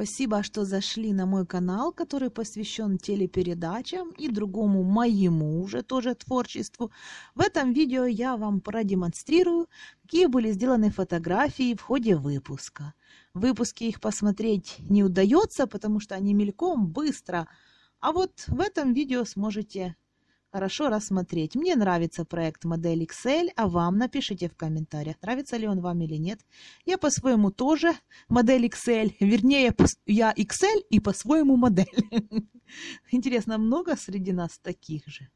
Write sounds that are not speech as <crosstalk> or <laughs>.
Спасибо, что зашли на мой канал, который посвящен телепередачам и другому моему уже тоже творчеству. В этом видео я вам продемонстрирую, какие были сделаны фотографии в ходе выпуска. В выпуске их посмотреть не удается, потому что они мельком, быстро. А вот в этом видео сможете хорошо рассмотреть. Мне нравится проект модель Excel, а вам напишите в комментариях, нравится ли он вам или нет. Я по-своему тоже модель Excel, вернее, я Excel и по-своему модель. <laughs> Интересно, много среди нас таких же?